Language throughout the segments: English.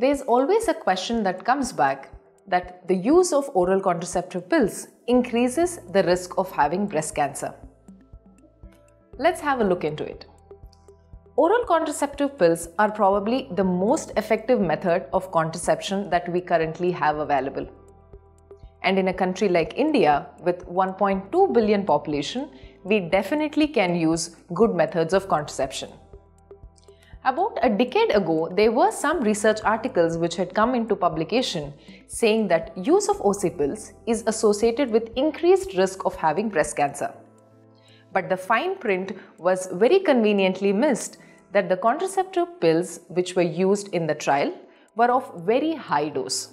There's always a question that comes back that the use of oral contraceptive pills increases the risk of having breast cancer. Let's have a look into it. Oral contraceptive pills are probably the most effective method of contraception that we currently have available. And in a country like India with 1.2 billion population, we definitely can use good methods of contraception. About a decade ago, there were some research articles which had come into publication saying that use of OC pills is associated with increased risk of having breast cancer. But the fine print was very conveniently missed that the contraceptive pills which were used in the trial were of very high dose.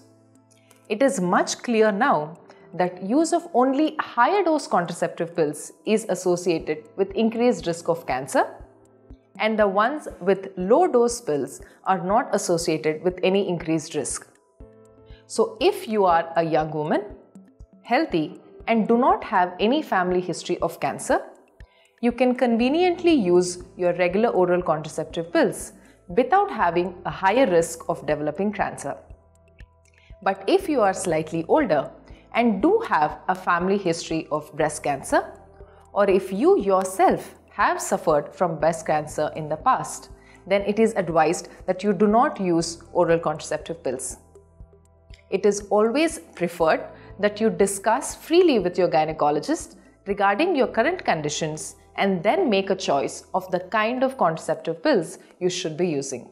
It is much clear now that use of only higher dose contraceptive pills is associated with increased risk of cancer and the ones with low dose pills are not associated with any increased risk. So if you are a young woman, healthy and do not have any family history of cancer, you can conveniently use your regular oral contraceptive pills without having a higher risk of developing cancer. But if you are slightly older and do have a family history of breast cancer, or if you yourself have suffered from breast cancer in the past, then it is advised that you do not use oral contraceptive pills. It is always preferred that you discuss freely with your gynecologist regarding your current conditions and then make a choice of the kind of contraceptive pills you should be using.